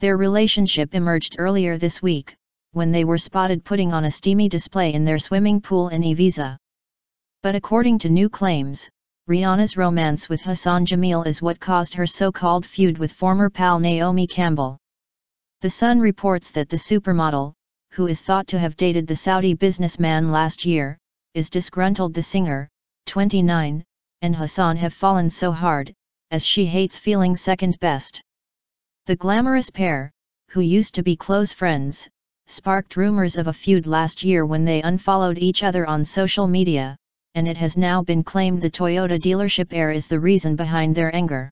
Their relationship emerged earlier this week, when they were spotted putting on a steamy display in their swimming pool in Ibiza. But according to new claims, Rihanna's romance with Hassan Jameel is what caused her so-called feud with former pal Naomi Campbell. The Sun reports that the supermodel, who is thought to have dated the Saudi businessman last year, is disgruntled the singer, 29, and Hassan have fallen so hard, as she hates feeling second best. The glamorous pair, who used to be close friends, sparked rumors of a feud last year when they unfollowed each other on social media, and it has now been claimed the Toyota dealership heir is the reason behind their anger.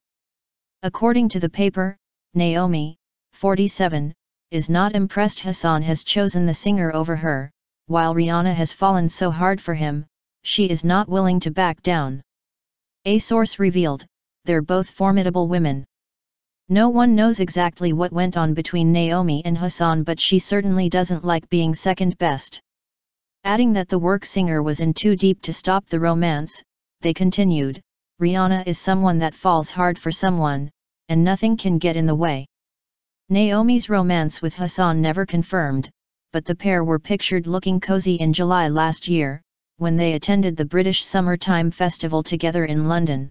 According to the paper, Naomi, 47, is not impressed Hassan has chosen the singer over her, while Rihanna has fallen so hard for him, she is not willing to back down. A source revealed, they're both formidable women. No one knows exactly what went on between Naomi and Hassan but she certainly doesn't like being second best. Adding that the work singer was in too deep to stop the romance, they continued, Rihanna is someone that falls hard for someone, and nothing can get in the way. Naomi's romance with Hassan never confirmed, but the pair were pictured looking cozy in July last year, when they attended the British Summertime Festival together in London.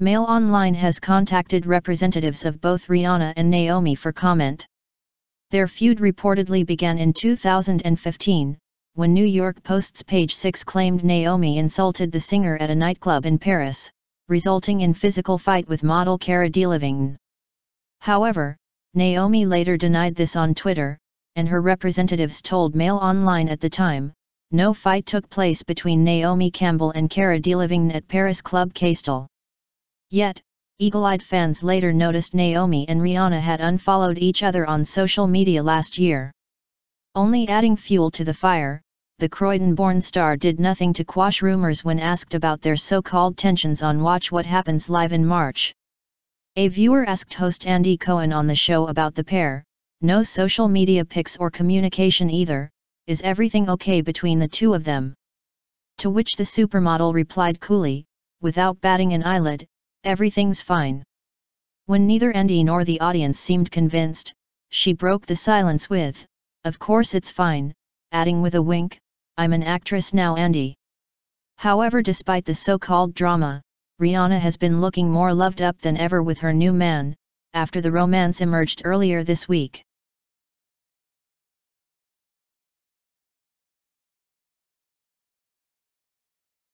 Mail Online has contacted representatives of both Rihanna and Naomi for comment. Their feud reportedly began in 2015, when New York Post's page 6 claimed Naomi insulted the singer at a nightclub in Paris, resulting in physical fight with model Cara Delevingne. However, Naomi later denied this on Twitter, and her representatives told Mail Online at the time, no fight took place between Naomi Campbell and Cara Delevingne at Paris Club Castel. Yet, eagle-eyed fans later noticed Naomi and Rihanna had unfollowed each other on social media last year. Only adding fuel to the fire, the Croydon-born star did nothing to quash rumors when asked about their so-called tensions on Watch What Happens Live in March. A viewer asked host Andy Cohen on the show about the pair, no social media pics or communication either, is everything okay between the two of them? To which the supermodel replied coolly, without batting an eyelid, everything's fine. When neither Andy nor the audience seemed convinced, she broke the silence with, of course it's fine, adding with a wink, I'm an actress now Andy. However despite the so-called drama, Rihanna has been looking more loved up than ever with her new man, after the romance emerged earlier this week.